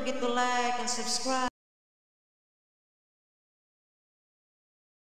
forget to like and subscribe.